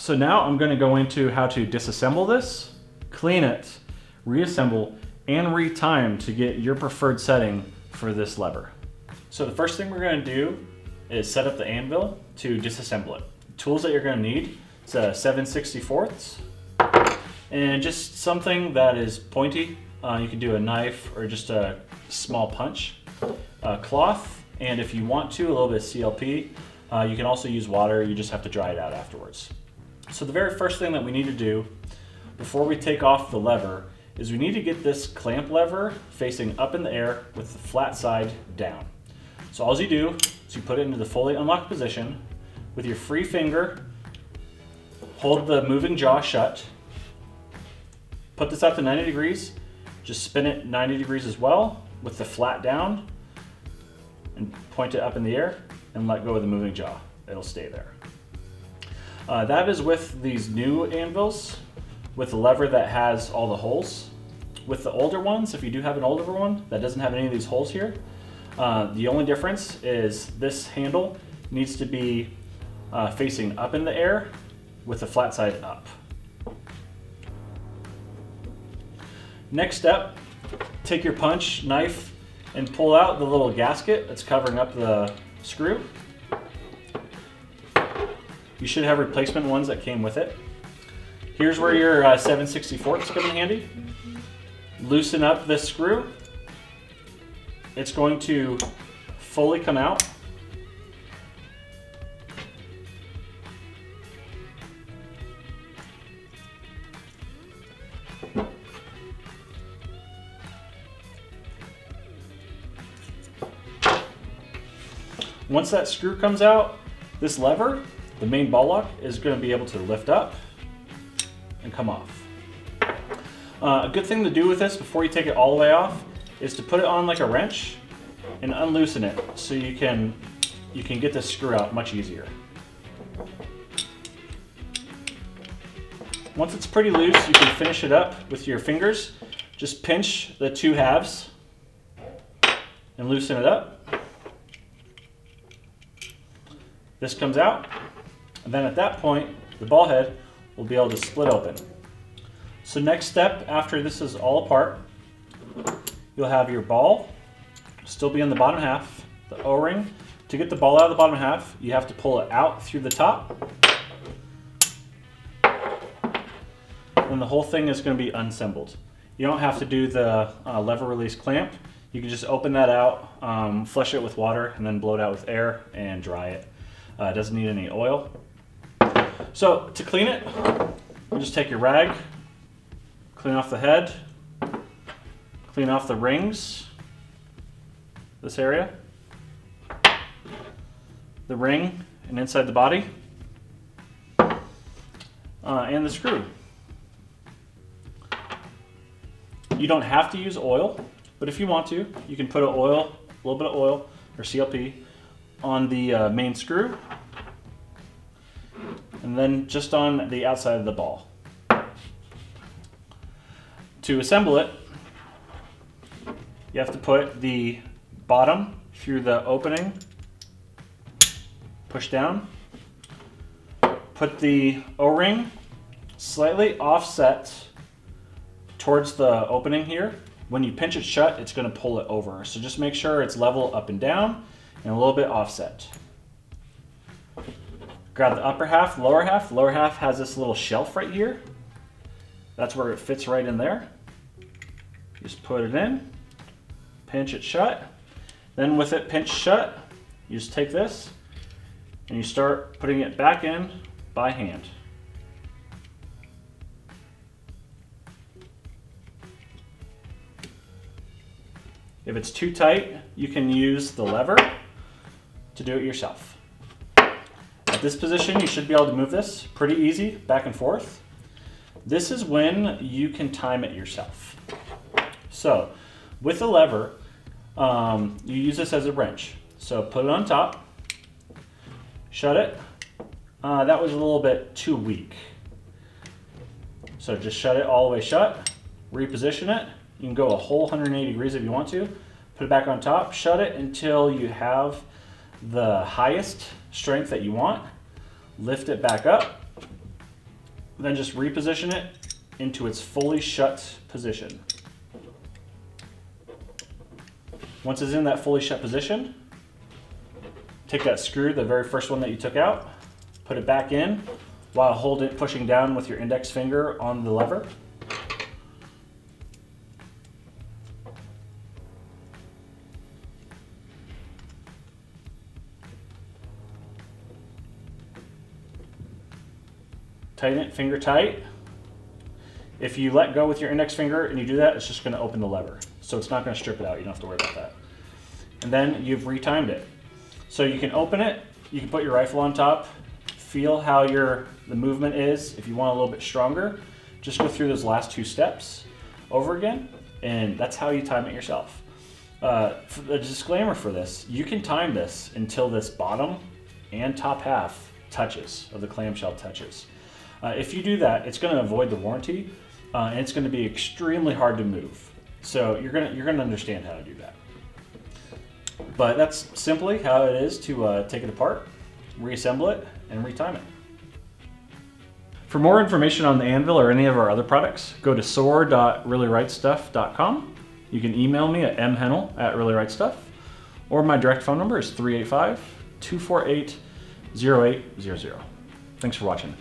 So now I'm gonna go into how to disassemble this, clean it, reassemble, and retime to get your preferred setting for this lever. So the first thing we're gonna do is set up the anvil to disassemble it. Tools that you're gonna need, it's a 7 64ths, and just something that is pointy. Uh, you can do a knife or just a small punch. A cloth, and if you want to, a little bit of CLP. Uh, you can also use water, you just have to dry it out afterwards. So the very first thing that we need to do before we take off the lever is we need to get this clamp lever facing up in the air with the flat side down. So all you do is you put it into the fully unlocked position with your free finger, hold the moving jaw shut, put this up to 90 degrees, just spin it 90 degrees as well with the flat down and point it up in the air and let go of the moving jaw. It'll stay there. Uh, that is with these new anvils with the lever that has all the holes. With the older ones, if you do have an older one that doesn't have any of these holes here, uh, the only difference is this handle needs to be uh, facing up in the air with the flat side up. Next step, take your punch knife and pull out the little gasket that's covering up the screw. You should have replacement ones that came with it. Here's where your uh, 764ths come in handy. Loosen up this screw. It's going to fully come out. Once that screw comes out, this lever, the main ball lock, is going to be able to lift up and come off. Uh, a good thing to do with this before you take it all the way off is to put it on like a wrench and unloosen it so you can you can get this screw out much easier. Once it's pretty loose, you can finish it up with your fingers. Just pinch the two halves and loosen it up. This comes out, and then at that point, the ball head will be able to split open. So next step after this is all apart, you'll have your ball still be in the bottom half, the O-ring. To get the ball out of the bottom half, you have to pull it out through the top. And the whole thing is going to be unassembled. You don't have to do the uh, lever release clamp. You can just open that out, um, flush it with water, and then blow it out with air and dry it. Uh, it doesn't need any oil. So to clean it, you just take your rag, clean off the head, clean off the rings, this area, the ring and inside the body, uh, and the screw. You don't have to use oil, but if you want to, you can put a oil, a little bit of oil or CLP on the uh, main screw and then just on the outside of the ball. To assemble it, you have to put the bottom through the opening, push down, put the O-ring slightly offset towards the opening here. When you pinch it shut, it's gonna pull it over. So just make sure it's level up and down and a little bit offset. Grab the upper half, lower half. Lower half has this little shelf right here. That's where it fits right in there. Just put it in, pinch it shut. Then with it pinched shut, you just take this and you start putting it back in by hand. If it's too tight, you can use the lever to do it yourself. This position, you should be able to move this pretty easy back and forth. This is when you can time it yourself. So with the lever, um, you use this as a wrench. So put it on top, shut it. Uh, that was a little bit too weak. So just shut it all the way shut, reposition it. You can go a whole 180 degrees if you want to. Put it back on top, shut it until you have the highest strength that you want. Lift it back up Then just reposition it into its fully shut position. Once it's in that fully shut position, take that screw, the very first one that you took out, put it back in while hold it pushing down with your index finger on the lever. Tighten it finger tight. If you let go with your index finger and you do that, it's just gonna open the lever. So it's not gonna strip it out, you don't have to worry about that. And then you've retimed it. So you can open it, you can put your rifle on top, feel how your the movement is. If you want a little bit stronger, just go through those last two steps over again, and that's how you time it yourself. Uh, a disclaimer for this, you can time this until this bottom and top half touches, of the clamshell touches. Uh, if you do that, it's going to avoid the warranty, uh, and it's going to be extremely hard to move. So you're going to you're going to understand how to do that. But that's simply how it is to uh, take it apart, reassemble it, and retime it. For more information on the anvil or any of our other products, go to soar.reallyrightstuff.com. You can email me at mhennel at reallyRightStuff, or my direct phone number is 385 248 0800. Thanks for watching.